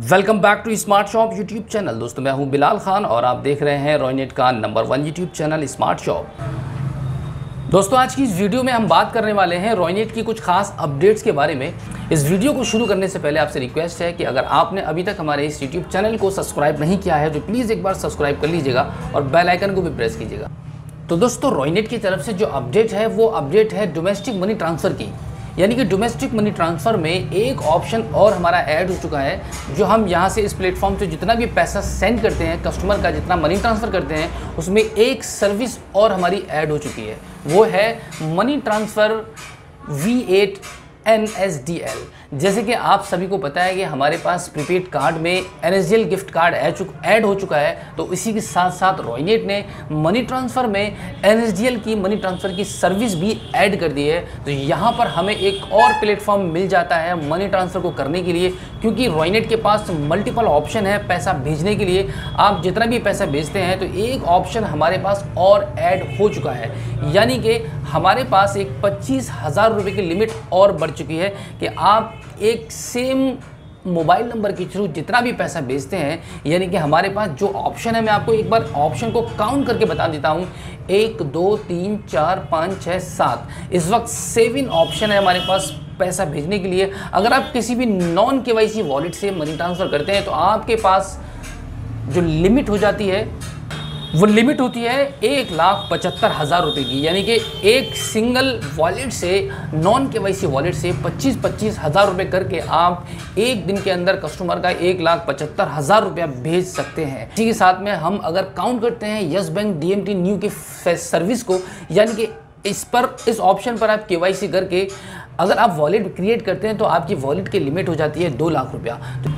Welcome back to smart shop YouTube channel. दोस्तों, मैं हूँ बिलाल खान और आप देख रहे हैं रॉयनेट का number one YouTube channel, smart shop. दोस्तों, आज की इस वीडियो में हम बात करने वाले हैं रॉयनेट की कुछ खास अपडेट्स के बारे में। इस वीडियो को शुरू करने से पहले आपसे रिक्वेस्ट है कि अगर आपने अभी तक हमारे इस यूट्यूब चैनल को सब्सक्राइब नहीं किया है तो प्लीज़ एक बार सब्सक्राइब कर लीजिएगा और बेलाइकन को भी प्रेस कीजिएगा। तो दोस्तों, रॉयनेट की तरफ़ से जो अपडेट है, वो अपडेट है डोमेस्टिक मनी ट्रांसफ़र की। यानी कि डोमेस्टिक मनी ट्रांसफ़र में एक ऑप्शन और हमारा ऐड हो चुका है, जो हम यहाँ से इस प्लेटफॉर्म से जितना भी पैसा सेंड करते हैं कस्टमर का जितना मनी ट्रांसफ़र करते हैं, उसमें एक सर्विस और हमारी ऐड हो चुकी है। वो है money transfer V eight N S D L जैसे कि आप सभी को पता है कि हमारे पास प्रीपेड कार्ड में एन गिफ्ट कार्ड ऐड हो चुका है तो इसी के साथ साथ रॉयनेट ने मनी ट्रांसफ़र में एन की मनी ट्रांसफ़र की सर्विस भी ऐड कर दी है। तो यहाँ पर हमें एक और प्लेटफॉर्म मिल जाता है मनी ट्रांसफ़र को करने के लिए, क्योंकि रॉयनेट के पास मल्टीपल ऑप्शन है पैसा भेजने के लिए। आप जितना भी पैसा भेजते हैं तो एक ऑप्शन हमारे पास और ऐड हो चुका है। यानी कि हमारे पास एक पच्चीस हज़ार रुपये की लिमिट और बढ़ चुकी है कि आप एक सेम मोबाइल नंबर के थ्रू जितना भी पैसा भेजते हैं, यानी कि हमारे पास जो ऑप्शन है, मैं आपको एक बार ऑप्शन को काउंट करके बता देता हूँ। एक, दो, तीन, चार, पाँच छः सात। इस वक्त सेविन ऑप्शन है हमारे पास पैसा भेजने के लिए। अगर आप किसी भी नॉन के वॉलेट से मनी ट्रांसफ़र करते हैं तो आपके पास जो लिमिट हो जाती है वो लिमिट होती है एक लाख पचहत्तर हज़ार रुपये की। यानी कि एक सिंगल वॉलेट से non K Y C wallet से पच्चीस पच्चीस हज़ार रुपये करके आप एक दिन के अंदर कस्टमर का एक लाख पचहत्तर हज़ार रुपया भेज सकते हैं। इसी के साथ में हम अगर काउंट करते हैं Yes Bank D M T new की सर्विस को, यानी कि इस पर, इस ऑप्शन पर आप के करके अगर आप वॉलेट क्रिएट करते हैं तो आपकी वॉलेट की लिमिट हो जाती है दो लाख रुपया। तो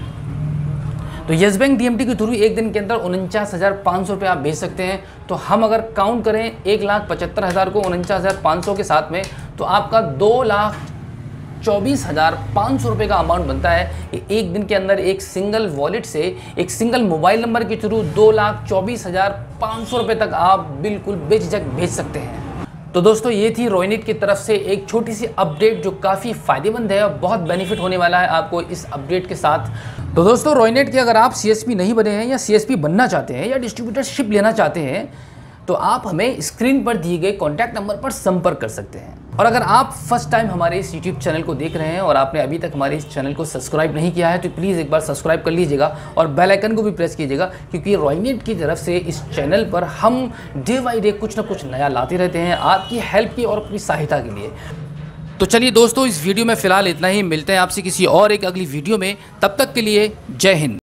तो येस बैंक डीएमटी के थ्रू एक दिन के अंदर उनचास हज़ार पाँच सौ रुपये आप भेज सकते हैं। तो हम अगर काउंट करें एक लाख पचहत्तर हज़ार को उनचास हज़ार पाँच सौ के साथ में तो आपका दो लाख चौबीस हज़ार पाँच सौ रुपये का अमाउंट बनता है एक दिन के अंदर एक सिंगल वॉलेट से, एक सिंगल मोबाइल नंबर के थ्रू दो लाख चौबीस हज़ार पाँच सौ रुपये तक आप बिल्कुल बेझिझक भेज सकते हैं। तो दोस्तों, ये थी रोइनिट की तरफ़ से एक छोटी सी अपडेट जो काफ़ी फ़ायदेमंद है और बहुत बेनिफिट होने वाला है आपको इस अपडेट के साथ। तो दोस्तों रोइनेट के अगर आप सीएसपी नहीं बने हैं या सीएसपी बनना चाहते हैं या डिस्ट्रीब्यूटरशिप लेना चाहते हैं तो आप हमें स्क्रीन पर दिए गए कॉन्टैक्ट नंबर पर संपर्क कर सकते हैं। और अगर आप फ़र्स्ट टाइम हमारे इस यूट्यूब चैनल को देख रहे हैं और आपने अभी तक हमारे इस चैनल को सब्सक्राइब नहीं किया है तो प्लीज़ एक बार सब्सक्राइब कर लीजिएगा और बेल आइकन को भी प्रेस कीजिएगा, क्योंकि रॉयनेट की तरफ़ से इस चैनल पर हम डे बाई डे कुछ ना कुछ नया लाते रहते हैं आपकी हेल्प की और अपनी सहायता के लिए। तो चलिए दोस्तों, इस वीडियो में फ़िलहाल इतना ही। मिलते हैं आपसे किसी और एक अगली वीडियो में। तब तक के लिए जय हिंद।